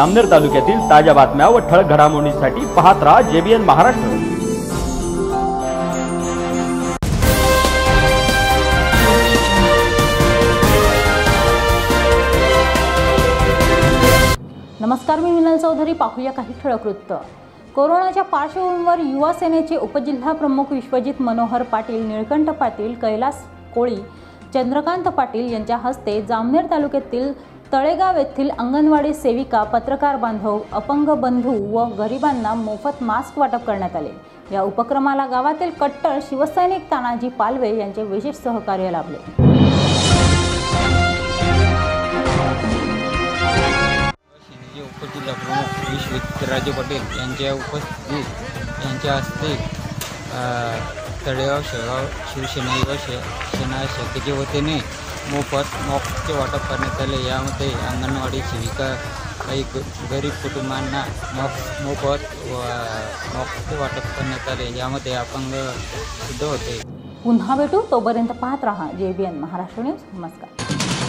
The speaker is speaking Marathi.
अमनेर तालुक्यातील ताज्या बातम्या व ठळक घडामोडींसाठी पाहत राहा जेबीएन महाराष्ट्र. नमस्कार मी मिनल चौधरी. पाहूया काही ठळक वृत्त. कोरोनाच्या पार्श्वभूमीवर युवा सेनेचे उपजिल्हा प्रमुख विश्वजित मनोहर पाटील निळकंठ पाटील कैलास कोळी चंद्रकांत पाटील यांच्या हस्ते जामनेर तालुक्यातील तळेगाव येथील अंगणवाडी सेविका पत्रकार बांधव अपंग बंधू व गरिबांना मोफत मास्क वाटप करण्यात आले. या उपक्रमाला गावातील कट्टर शिवसैनिक तानाजी पालवे यांचे विशेष सहकार्य लाभले. उपजिल्हा प्रमुख पटेल यांच्या उपस्थित यांच्या हस्ते तळेगाव शेगाव शिवसेना युवा शे सेना शाखेच्या वतीने मोफत मॉकचे वाटप करण्यात आले. यामध्ये अंगणवाडी सेविका काही गरीब कुटुंबांना मॉक मोफत व मॉकचे वाटप करण्यात आले. यामध्ये अपंग सुद्धा होते. पुन्हा भेटू. तोपर्यंत पाहत राहा. जे बी एन महाराष्ट्र न्यूज. नमस्कार.